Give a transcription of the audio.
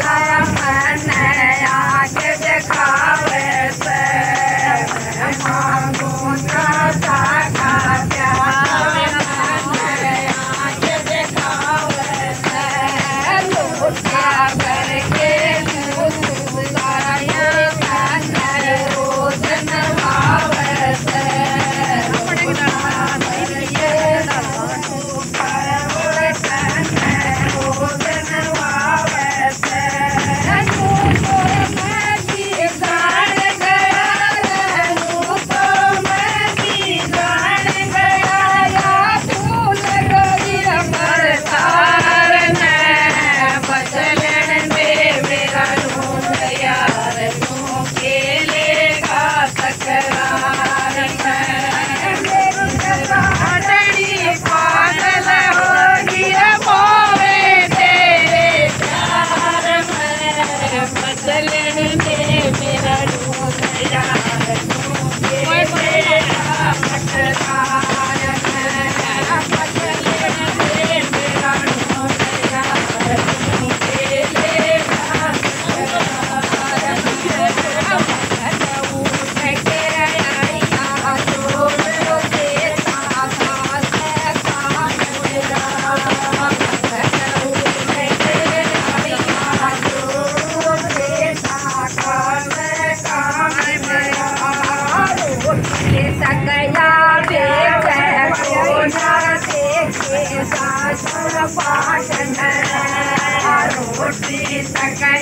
I am सकया बेचोना देखे सास पाचन रोटी सकया